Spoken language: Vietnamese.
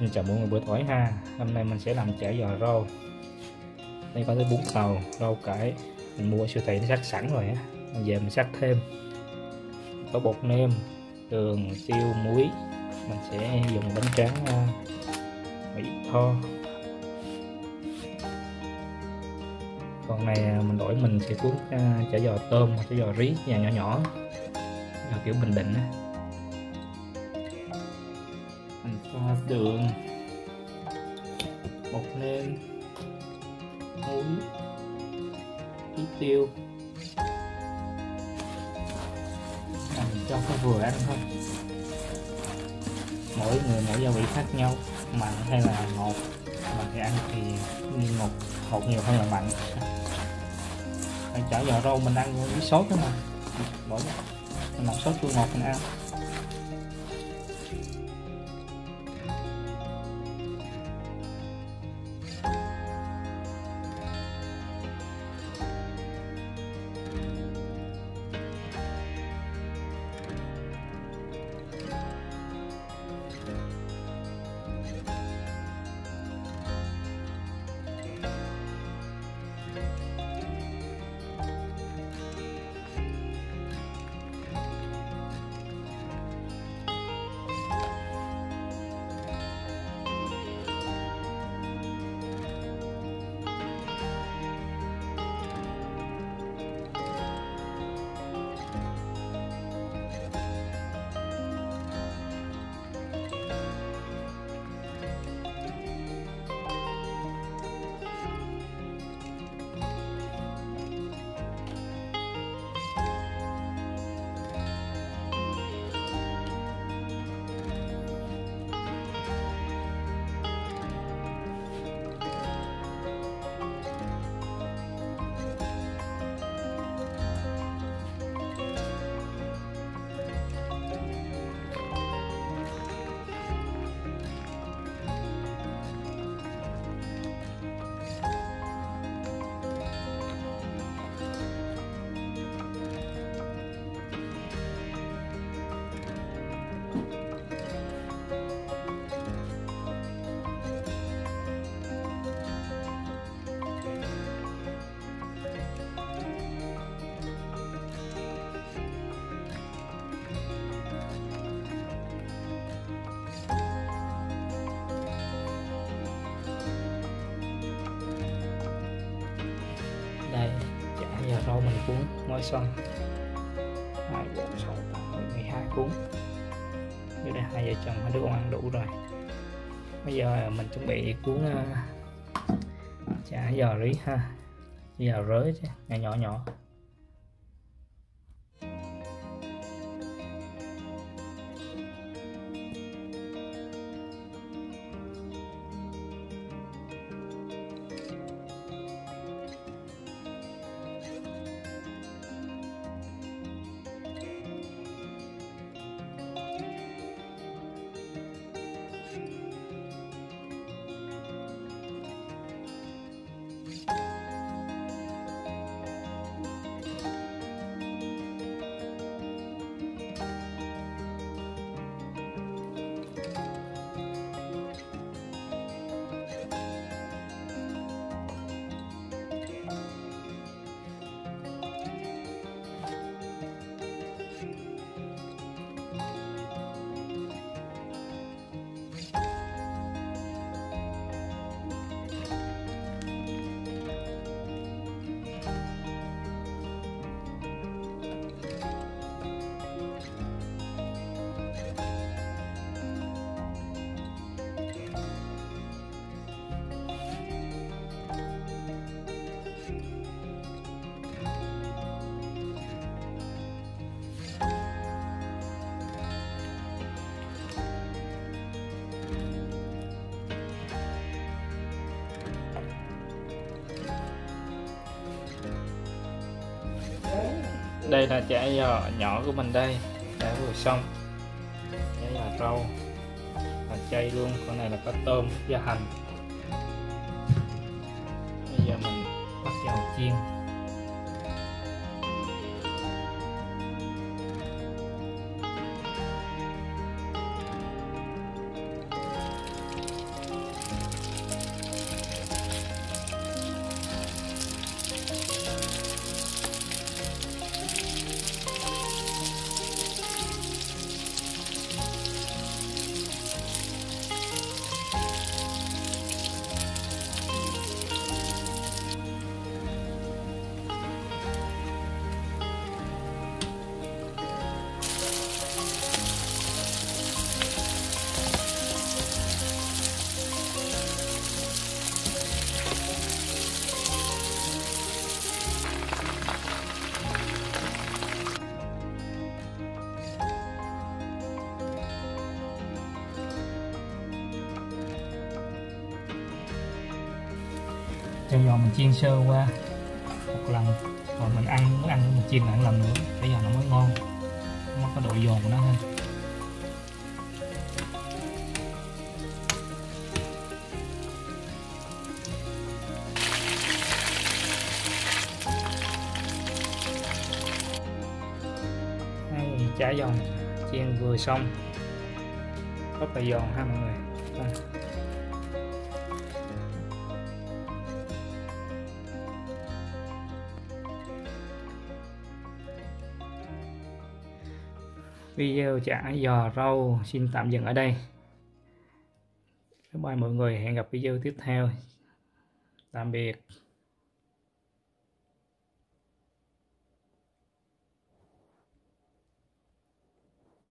Xin chào mọi người buổi tối ha. Hôm nay mình sẽ làm chả giò rau. Đây có tới bún tàu, rau cải. Mình mua ở siêu thị nó sắc sẵn rồi á. Mình về mình sắc thêm. Có bột nêm, đường, tiêu, muối. Mình sẽ dùng bánh tráng à, Mỹ tho. Còn này à, mình đổi mình sẽ cuốn à, chả giò tôm hoặc chả giò rí nhà nhỏ nhỏ. Giò kiểu Bình Định á và đường. Bột nêm muối. Tí tiêu. Làm cho có vừa ăn thôi. Mỗi người, mỗi gia vị khác nhau. Mặn hay là ngọt. Mà thì ăn thì ngọt ngọt nhiều hơn là mặn. Phải chả giò rau mình ăn với sốt đó mà. Bỏ mình làm sốt chua ngọt mình ăn. Sau mình cuốn ngôi xoăn hai bốn sáu tám mười hai cuốn. Như đây hai vợ chồng hai đứa con ăn đủ rồi. Bây giờ mình chuẩn bị cuốn uh, chả giò lý ha. Giò rới chứ nhỏ nhỏ nhỏ. Đây là chả giò nhỏ của mình đây. Đã vừa xong. Chả giò rau. Và chay luôn. Con này là có tôm và hành. Bây giờ mình bắt dầu chiên. Cho giò mình chiên sơ qua một lần. Rồi mình ăn muốn ăn mình chiên lại lần nữa. Để giò nó mới ngon. Nó có độ giòn của nó hơn Đây, chả giòn chiên vừa xong. Rất là giòn ha mọi người. Video chả giò rau, xin tạm dừng ở đây. Bye mọi người, hẹn gặp video tiếp theo. Tạm biệt.